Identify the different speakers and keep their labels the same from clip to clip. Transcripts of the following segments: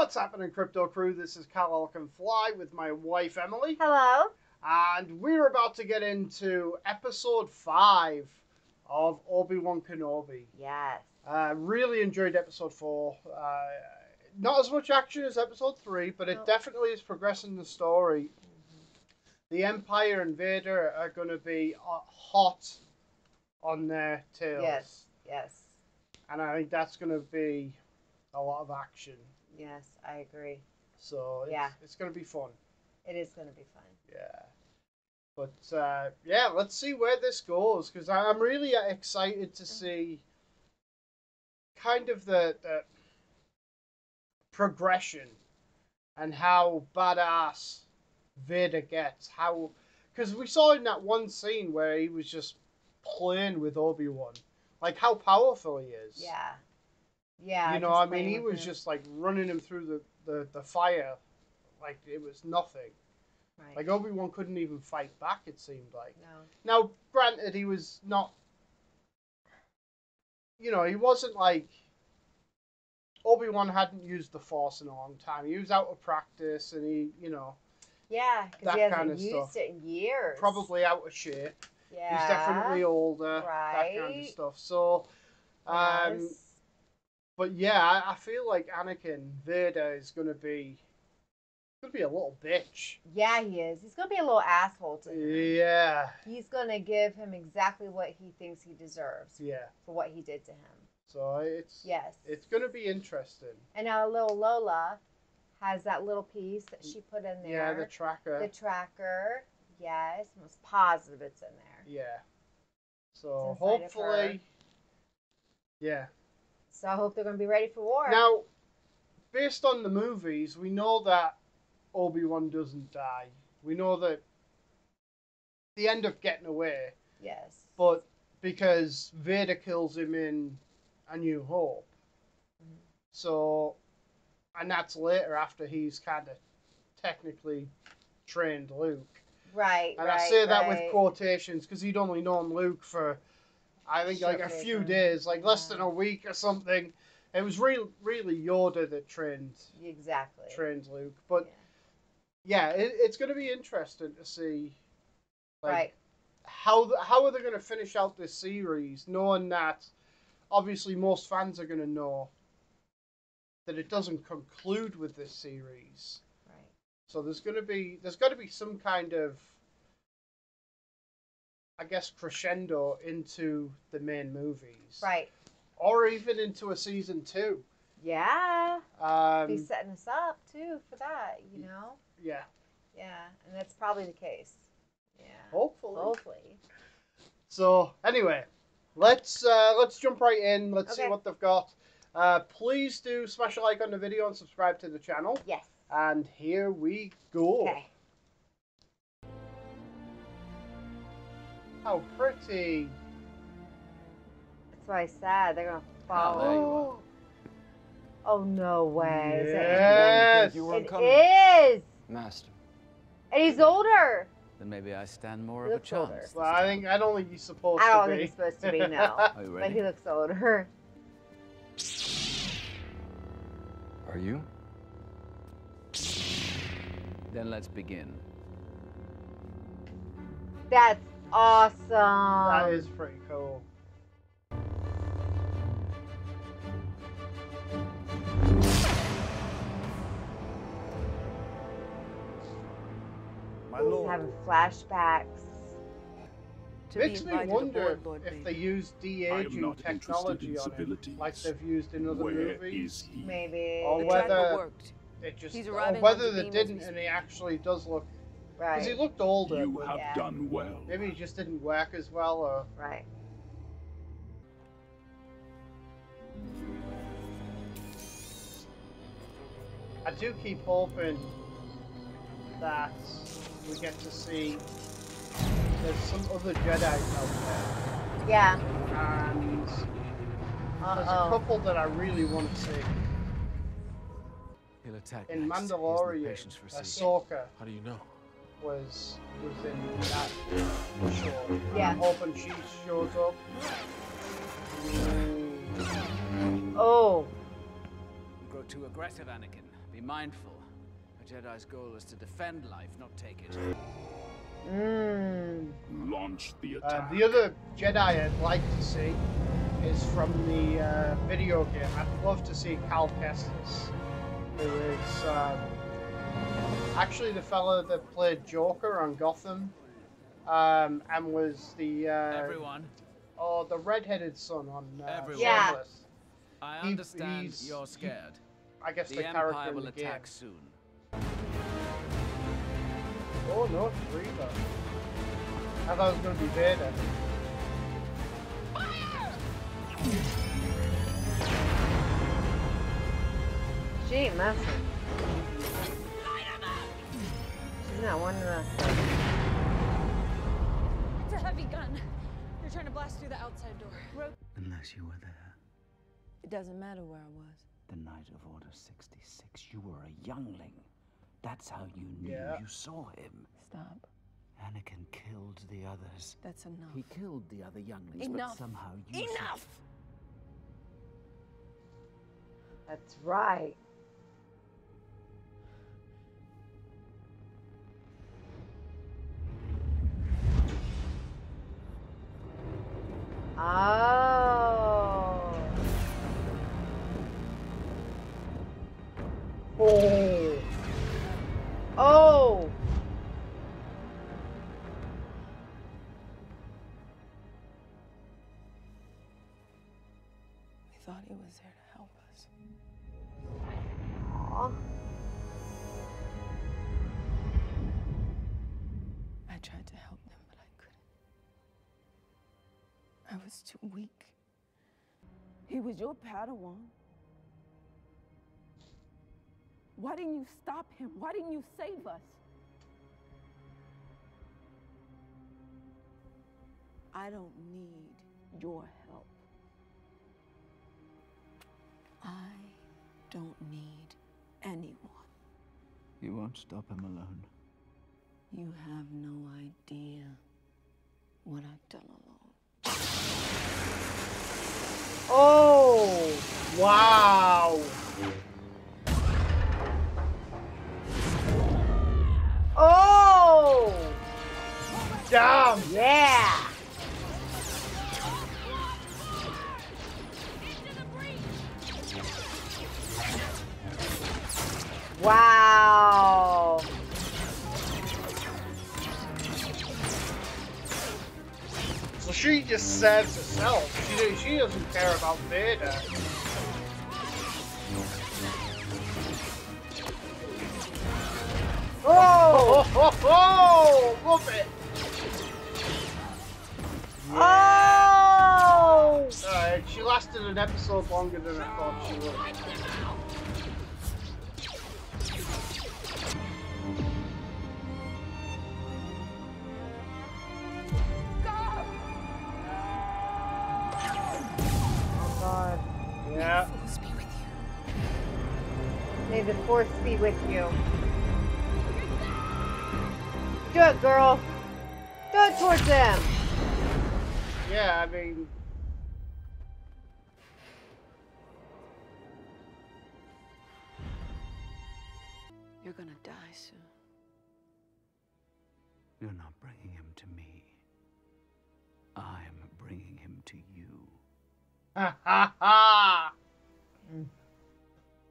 Speaker 1: What's happening, Krypto Crew? This is Kal El Can Fly with my wife Emily,
Speaker 2: Hello.
Speaker 1: and we're about to get into episode five of Obi Wan Kenobi.
Speaker 2: Yes.
Speaker 1: Uh, really enjoyed episode four. Uh, not as much action as episode three, but it
Speaker 2: Nope.
Speaker 1: definitely is progressing the story. The Empire and Vader are going to be uh, hot on their tails.
Speaker 2: Yes. Yes.
Speaker 1: And I think that's going to be a lot of action.
Speaker 2: Yes. I agree.
Speaker 1: So it's,
Speaker 2: Yeah.
Speaker 1: it's going to be fun.
Speaker 2: It is going to be fun.
Speaker 1: Yeah. But uh, yeah, let's see where this goes because I'm really excited to see kind of the, the progression and how badass Vader gets. How because we saw in that one scene where he was just playing with Obi Wan, like how powerful he is.
Speaker 2: Yeah. Yeah.
Speaker 1: you know, I mean, he was
Speaker 2: him.
Speaker 1: just like running him through the, the, the fire like it was nothing.
Speaker 2: Right.
Speaker 1: Like Obi Wan couldn't even fight back. It seemed like.
Speaker 2: no.
Speaker 1: Now, granted, he was not. You know, he wasn't like. Obi Wan hadn't used the Force in a long time. He was out of practice, and he, you know,
Speaker 2: Yeah, because he hasn't
Speaker 1: kind of
Speaker 2: used
Speaker 1: stuff.
Speaker 2: it in years.
Speaker 1: probably out of shape.
Speaker 2: Yeah.
Speaker 1: He's definitely older. Right. That kind of stuff. So, um,
Speaker 2: Yes.
Speaker 1: But yeah, I, I feel like Anakin Vader is gonna be, gonna be a little bitch.
Speaker 2: Yeah, he is. He's going to be a little asshole to him.
Speaker 1: Yeah,
Speaker 2: He's going to give him exactly what he thinks he deserves
Speaker 1: yeah.
Speaker 2: for what he did to him.
Speaker 1: So it's
Speaker 2: Yes.
Speaker 1: it's gonna be interesting.
Speaker 2: And now little Lola has that little piece that she put in there.
Speaker 1: Yeah, the tracker.
Speaker 2: The tracker. Yes. I'm positive it's in there.
Speaker 1: Yeah. So
Speaker 2: It's inside of
Speaker 1: hopefully, yeah.
Speaker 2: So I hope they're going to be ready for war.
Speaker 1: Now, based on the movies, we know that Obi Wan doesn't die. We know that they end up getting away,
Speaker 2: yes.
Speaker 1: but because Vader kills him in A New Hope,
Speaker 2: Mhm.
Speaker 1: so, and that's later after he's kind of technically trained Luke.
Speaker 2: Right.
Speaker 1: And
Speaker 2: right,
Speaker 1: I say that
Speaker 2: right.
Speaker 1: with quotations because he'd only known Luke for, I think, like a few days, like less than a week or something. It was real, really Yoda that trained
Speaker 2: Exactly.
Speaker 1: trained Luke. But
Speaker 2: Yeah.
Speaker 1: yeah, it, it's going to be interesting to see, like,
Speaker 2: right.
Speaker 1: how the, how are they going to finish out this series, knowing that obviously most fans are going to know that it doesn't conclude with this series.
Speaker 2: Right.
Speaker 1: So there's going to be there's got to be some kind of I guess crescendo into the main movies,
Speaker 2: Right.
Speaker 1: Or even into a season two.
Speaker 2: Yeah.
Speaker 1: Um,
Speaker 2: Be setting us up too for that. You know.
Speaker 1: yeah,
Speaker 2: Yeah. And that's probably the case. Yeah.
Speaker 1: hopefully.
Speaker 2: Hopefully.
Speaker 1: So anyway, let's uh, let's jump right in. Let's see what they've got. Uh, please do smash a like on the video and subscribe to the channel.
Speaker 2: Yes.
Speaker 1: And here we go.
Speaker 2: Okay.
Speaker 1: How pretty.
Speaker 2: That's why I said. They're gonna
Speaker 3: Ah, there
Speaker 2: follow. Oh no way! Is
Speaker 1: Yes.
Speaker 3: You weren't
Speaker 2: It
Speaker 3: coming.
Speaker 2: is.
Speaker 3: Master,
Speaker 2: And he's older.
Speaker 3: then maybe I stand more
Speaker 2: He
Speaker 3: of a
Speaker 2: looks older.
Speaker 3: chance.
Speaker 1: Well, I think I don't think he's supposed
Speaker 2: I don't
Speaker 1: be.
Speaker 2: think he's supposed to be, no.
Speaker 3: Are you
Speaker 2: But he looks older.
Speaker 3: Are you? Then let's begin.
Speaker 2: That's awesome.
Speaker 1: that is pretty cool.
Speaker 4: My
Speaker 2: He's
Speaker 4: lord,
Speaker 2: having flashbacks.
Speaker 5: To
Speaker 1: Makes me wonder
Speaker 5: aboard, Lord
Speaker 1: if they use de-aging technology
Speaker 4: in
Speaker 1: on him, like they've used in other
Speaker 4: where
Speaker 1: movies.
Speaker 2: Maybe.
Speaker 1: Or
Speaker 5: The
Speaker 1: whether- It just,
Speaker 5: He's
Speaker 1: or whether
Speaker 5: on the
Speaker 1: they didn't, and he actually does look
Speaker 2: right.
Speaker 1: because he looked older.
Speaker 4: You have
Speaker 2: Yeah.
Speaker 4: done well.
Speaker 1: maybe he just didn't whack as well, or
Speaker 2: Right.
Speaker 1: I do keep hoping that we get to see there's some other Jedi out there.
Speaker 2: Yeah.
Speaker 1: there, and
Speaker 2: Uh
Speaker 1: there's a couple that I really want to see.
Speaker 3: He'll attack
Speaker 1: In
Speaker 3: next. He has no
Speaker 1: Mandalorian,
Speaker 3: patience for siege.
Speaker 1: Ahsoka
Speaker 6: How do you know?
Speaker 1: Was was in that show. And
Speaker 2: Yeah.
Speaker 1: I'm hoping she shows up.
Speaker 2: Oh.
Speaker 3: You grow too aggressive, Anakin. Be Be mindful. A Jedi's goal is to defend life, not take it.
Speaker 2: Mmm.
Speaker 4: Launch the
Speaker 1: Uh,
Speaker 4: attack.
Speaker 1: the other Jedi I'd like to see is from the uh, video game. I'd love to see Cal Kestis, who is um, actually the fella that played Joker on Gotham, um, and was the uh,
Speaker 3: Everyone,
Speaker 1: oh the redheaded son on uh,
Speaker 3: Everyone.
Speaker 2: Yeah.
Speaker 1: Shameless.
Speaker 3: I understand
Speaker 1: he's-
Speaker 3: you're
Speaker 1: he-
Speaker 3: scared.
Speaker 1: I guess the,
Speaker 3: The
Speaker 1: character
Speaker 3: Empire
Speaker 1: in
Speaker 3: will
Speaker 1: the game.
Speaker 3: attack soon.
Speaker 1: Oh no, it's Reva. I thought it was going to be Vader.
Speaker 2: She ain't messing. She's not one of us.
Speaker 6: It's a heavy gun. They're trying to blast through the outside door.
Speaker 7: Unless you were there.
Speaker 6: It doesn't matter where I was.
Speaker 7: The night of Order 66, you were a youngling. That's how you knew
Speaker 1: Yeah.
Speaker 7: you saw him.
Speaker 6: Stop.
Speaker 7: Anakin killed the others.
Speaker 6: That's enough.
Speaker 7: He killed the other younglings,
Speaker 6: Enough.
Speaker 7: but somehow you sur-
Speaker 6: Enough!
Speaker 2: That's right. Oh.
Speaker 1: Oh,
Speaker 2: Oh.
Speaker 6: I was too weak.
Speaker 8: He was your Padawan. Why didn't you stop him? Why didn't you save us? I don't need your help.
Speaker 6: I don't need anyone.
Speaker 7: You won't stop him alone.
Speaker 6: You have no idea what I've done alone.
Speaker 2: Oh.
Speaker 1: Wow.
Speaker 2: Oh.
Speaker 1: Damn.
Speaker 2: Yeah. Wow.
Speaker 1: So she just serves herself. She, she doesn't care about Vader.
Speaker 2: Oh.
Speaker 1: Oh, oh, oh! Love it!
Speaker 2: Oh.
Speaker 1: Alright, she lasted an episode longer than I thought she would.
Speaker 2: Oh God.
Speaker 1: Yeah.
Speaker 6: Force be with you.
Speaker 2: May the force be with you. Do it, girl. Do it towards them.
Speaker 1: Yeah, I mean,
Speaker 6: You're gonna die soon.
Speaker 7: You're not bringing him to me. I'm bringing him to you.
Speaker 1: ha ha ha!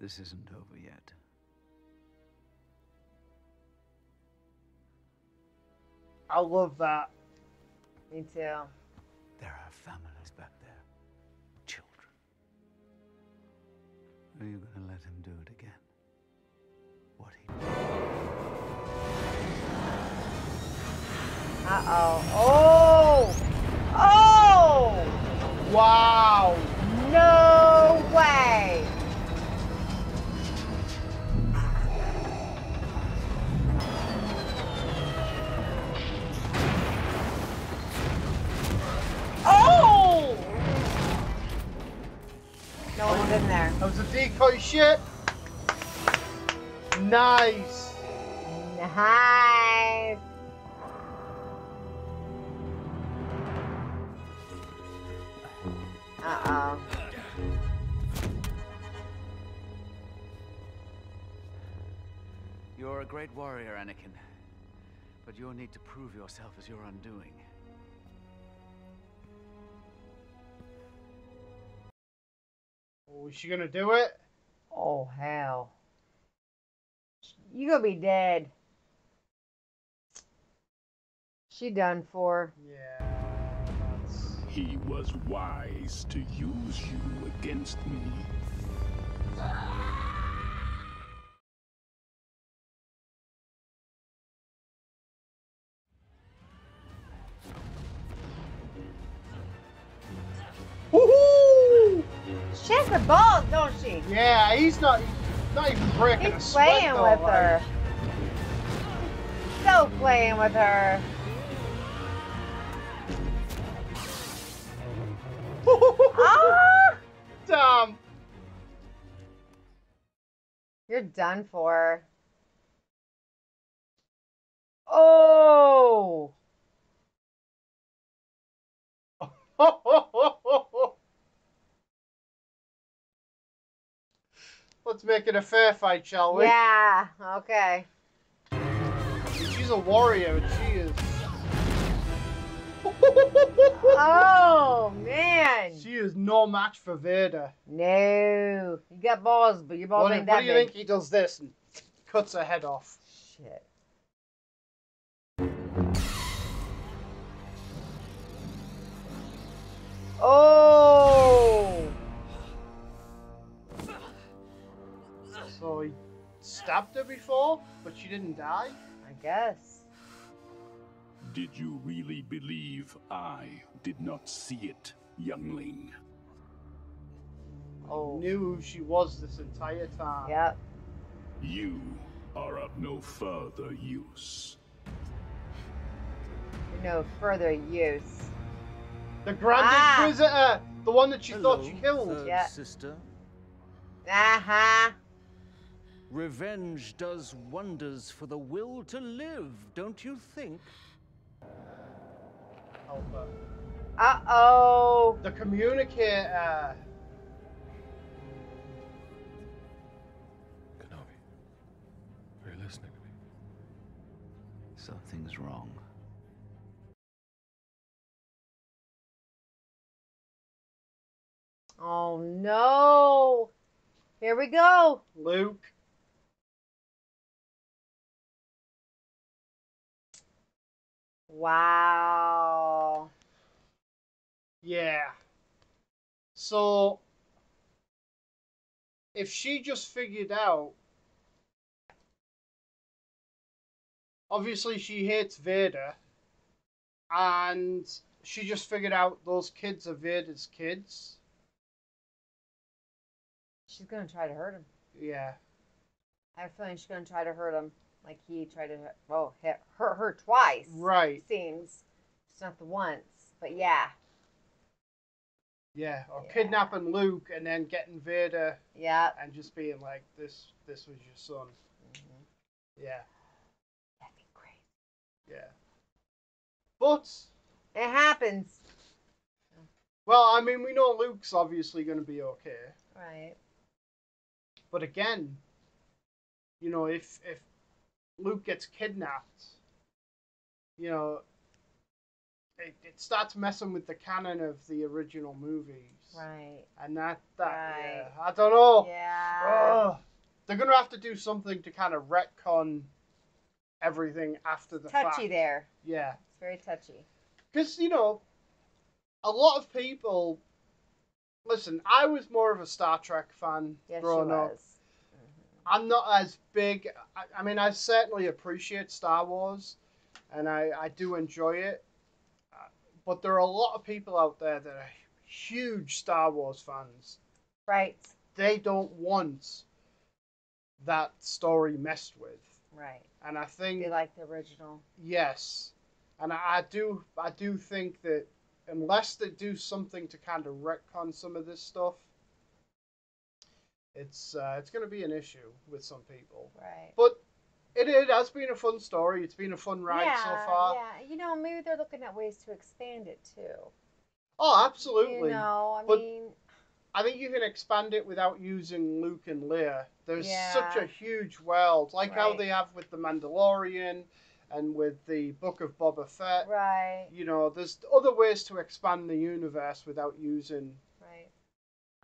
Speaker 7: This isn't over
Speaker 1: I love that.
Speaker 2: Me too.
Speaker 7: There are families back there. Children. Are you gonna let him do it again? What he
Speaker 2: Uh oh. Oh. Oh.
Speaker 1: Wow!
Speaker 2: In there.
Speaker 1: That was a decoy shit. Nice.
Speaker 2: Nice. Uh oh.
Speaker 3: You're a great warrior, Anakin. But your need to prove yourself is your undoing.
Speaker 1: Is she gonna do it?
Speaker 2: Oh hell. You gonna be dead. She done for.
Speaker 1: Yeah. That's...
Speaker 4: He was wise to use you against me.
Speaker 2: The balls, don't she?
Speaker 1: Yeah, he's not. Not even breaking a
Speaker 2: He's playing
Speaker 1: though,
Speaker 2: with
Speaker 1: like-
Speaker 2: her. So playing with her. Ah!
Speaker 1: Damn.
Speaker 2: You're done for. Oh!
Speaker 1: Let's make it a fair fight, shall we?
Speaker 2: Yeah, okay.
Speaker 1: She's a warrior, and she is.
Speaker 2: Oh, man.
Speaker 1: She is no match for Vader.
Speaker 2: No. You got balls, but your balls
Speaker 1: What,
Speaker 2: ain't
Speaker 1: what do you
Speaker 2: big.
Speaker 1: think he does this and cuts her head off?
Speaker 2: Shit. Oh!
Speaker 1: So he stabbed her before, but she didn't die.
Speaker 2: I guess.
Speaker 4: Did you really believe I did not see it, youngling?
Speaker 2: Oh.
Speaker 1: Knew who she was this entire time.
Speaker 2: Yep.
Speaker 4: You are of no further use.
Speaker 2: No further use.
Speaker 1: The Grand
Speaker 2: Ah.
Speaker 1: Inquisitor, the one that she thought she
Speaker 3: Hello,
Speaker 1: killed.
Speaker 3: third
Speaker 2: Yeah.
Speaker 3: sister.
Speaker 2: Uh-huh.
Speaker 3: Revenge does wonders for the will to live, don't you think?
Speaker 2: Uh-oh.
Speaker 1: The communicator.
Speaker 5: Kenobi, are you listening to me?
Speaker 7: Something's wrong.
Speaker 2: Oh, no. Here we go.
Speaker 1: Luke.
Speaker 2: Wow.
Speaker 1: Yeah. So, if she just figured out. Obviously, she hates Vader. And she just figured out those kids are Vader's kids.
Speaker 2: She's going to try to hurt him.
Speaker 1: Yeah.
Speaker 2: I have a feeling she's going to try to hurt him. Like he tried to oh hit, hurt her twice.
Speaker 1: Right.
Speaker 2: Seems. It's not the once. But yeah.
Speaker 1: Yeah. Or
Speaker 2: Yeah.
Speaker 1: kidnapping Luke and then getting Vader
Speaker 2: Yeah.
Speaker 1: and just being like, this this was your son. Mm-hmm. Yeah.
Speaker 2: That'd be great.
Speaker 1: Yeah. But,
Speaker 2: It happens.
Speaker 1: well, I mean, we know Luke's obviously going to be okay.
Speaker 2: Right.
Speaker 1: But again, you know, if if Luke gets kidnapped, you know, it, it starts messing with the canon of the original movies.
Speaker 2: Right.
Speaker 1: And that that
Speaker 2: Right.
Speaker 1: yeah, I don't know.
Speaker 2: Yeah.
Speaker 1: Ugh. they're gonna have to do something to kind of retcon everything after the
Speaker 2: touchy
Speaker 1: fact.
Speaker 2: there.
Speaker 1: Yeah,
Speaker 2: It's very touchy.
Speaker 1: because you know, a lot of people. Listen, I was more of a Star Trek fan
Speaker 2: Yes, she
Speaker 1: growing up.
Speaker 2: was.
Speaker 1: I'm not as big. I, I mean, I certainly appreciate Star Wars, and I, I do enjoy it. Uh, but there are a lot of people out there that are huge Star Wars fans.
Speaker 2: Right.
Speaker 1: They don't want that story messed with,
Speaker 2: Right.
Speaker 1: and I think
Speaker 2: They like the original.
Speaker 1: yes, and I, I do I do think that unless they do something to kind of retcon some of this stuff, it's uh, it's going to be an issue with some people.
Speaker 2: Right.
Speaker 1: But it, it has been a fun story. It's been a fun ride
Speaker 2: yeah,
Speaker 1: so far.
Speaker 2: Yeah. You know, maybe they're looking at ways to expand it too.
Speaker 1: Oh, absolutely.
Speaker 2: You know, I
Speaker 1: But-
Speaker 2: mean,
Speaker 1: I think you can expand it without using Luke and Leia. There's such a huge world, like how they have with the Mandalorian and with the Book of Boba Fett.
Speaker 2: Right.
Speaker 1: You know, there's other ways to expand the universe without using,
Speaker 2: Right.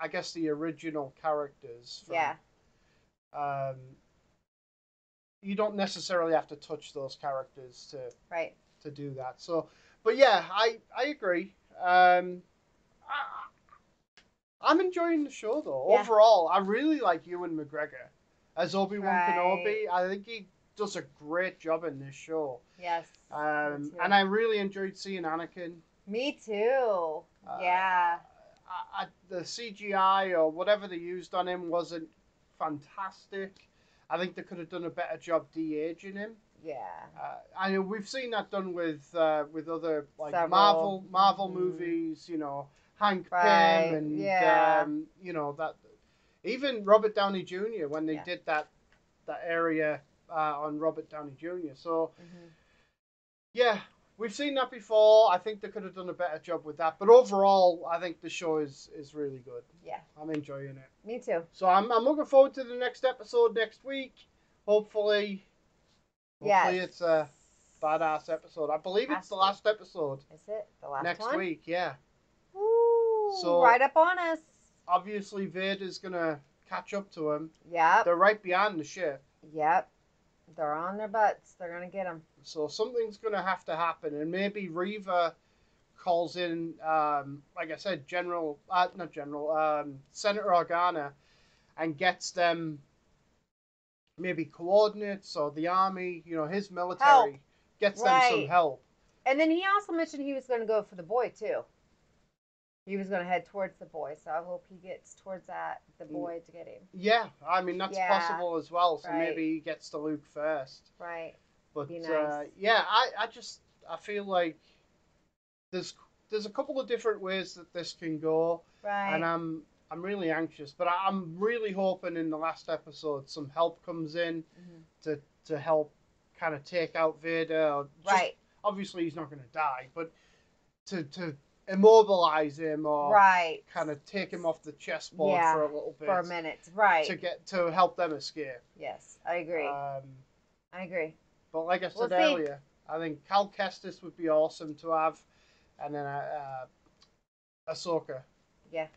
Speaker 1: I guess, the original characters. From,
Speaker 2: Yeah.
Speaker 1: Um, you don't necessarily have to touch those characters to
Speaker 2: Right.
Speaker 1: to do that. So, but yeah, I I agree. Um, I, I'm enjoying the show though.
Speaker 2: Yeah.
Speaker 1: Overall, I really like Ewan McGregor as Obi Wan
Speaker 2: Right.
Speaker 1: Kenobi. I think he does a great job in this show.
Speaker 2: Yes.
Speaker 1: Um, and I really enjoyed seeing Anakin.
Speaker 2: Me too.
Speaker 1: Uh,
Speaker 2: yeah.
Speaker 1: I, I, the CGI or whatever they used on him wasn't fantastic. I think they could have done a better job de-aging him.
Speaker 2: Yeah.
Speaker 1: Uh, I know we've seen that done with uh, with other like
Speaker 2: Several.
Speaker 1: Marvel Marvel
Speaker 2: Mhm.
Speaker 1: movies, you know, Hank
Speaker 2: Right,
Speaker 1: Pym and
Speaker 2: yeah.
Speaker 1: um, you know that even Robert Downey Jr. when they
Speaker 2: Yeah.
Speaker 1: did that that area uh, on Robert Downey Jr. So
Speaker 2: hmm
Speaker 1: yeah, we've seen that before. I think they could have done a better job with that, but overall, I think the show is is really good.
Speaker 2: Yeah.
Speaker 1: I'm enjoying it.
Speaker 2: Me too.
Speaker 1: So I'm I'm looking forward to the next episode next week. Hopefully, hopefully
Speaker 2: Yes.
Speaker 1: it's a badass episode. I believe it's the last episode
Speaker 2: Is it the last
Speaker 1: next
Speaker 2: one?
Speaker 1: week. Yeah.
Speaker 2: Ooh,
Speaker 1: So-
Speaker 2: right up on us.
Speaker 1: Obviously, Vader's gonna catch up to him.
Speaker 2: Yeah.
Speaker 1: They're right behind the ship,
Speaker 2: Yep. They're on their butts. They're gonna get them.
Speaker 1: so something's gonna have to happen, and maybe Reva calls in, um, like I said, General, uh, not General, um, Senator Organa, and gets them maybe coordinates or the army, you know, his military,
Speaker 2: Help.
Speaker 1: gets them some help.
Speaker 2: And then he also mentioned he was gonna go for the boy too. He was gonna head towards the boy, so I hope he gets towards that the
Speaker 1: Mm.
Speaker 2: boy to get him.
Speaker 1: Yeah, I mean that's
Speaker 2: Yeah.
Speaker 1: possible as well. So
Speaker 2: Right.
Speaker 1: maybe he gets to Luke first.
Speaker 2: Right.
Speaker 1: But
Speaker 2: Be
Speaker 1: uh, yeah, I, I just I feel like there's there's a couple of different ways that this can go,
Speaker 2: Right.
Speaker 1: and I'm I'm really anxious. But I, I'm really hoping in the last episode some help comes in
Speaker 2: Mhm.
Speaker 1: to to help kind of take out Vader. Or just,
Speaker 2: right.
Speaker 1: Obviously, he's not going to die, but to to immobilize him or
Speaker 2: Right.
Speaker 1: kind of take him off the chessboard
Speaker 2: Yeah,
Speaker 1: for a little bit
Speaker 2: For a minute. Right.
Speaker 1: to get to help them escape.
Speaker 2: yes, I agree.
Speaker 1: Um,
Speaker 2: I agree.
Speaker 1: but like I said
Speaker 2: We'll
Speaker 1: earlier, I think Cal Kestis would be awesome to have, and then uh, uh, Ahsoka,
Speaker 2: Yeah.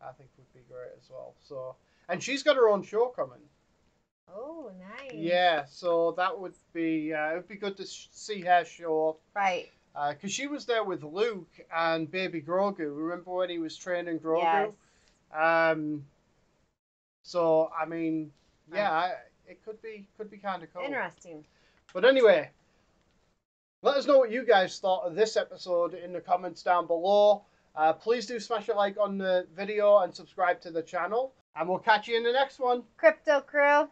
Speaker 1: I think would be great as well. So, and she's got her own show coming.
Speaker 2: Oh, nice.
Speaker 1: Yeah, so that would be uh, it would be good to sh- see her show up
Speaker 2: Right.
Speaker 1: Because she was there with Luke and Baby Grogu. Remember when he was training Grogu?
Speaker 2: Yes.
Speaker 1: Um. So I mean, yeah, I, it could be could be kind of cool.
Speaker 2: Interesting.
Speaker 1: But anyway, let us know what you guys thought of this episode in the comments down below. Uh, please do smash a like on the video and subscribe to the channel. And we'll catch you in the next one.
Speaker 2: Krypto crew.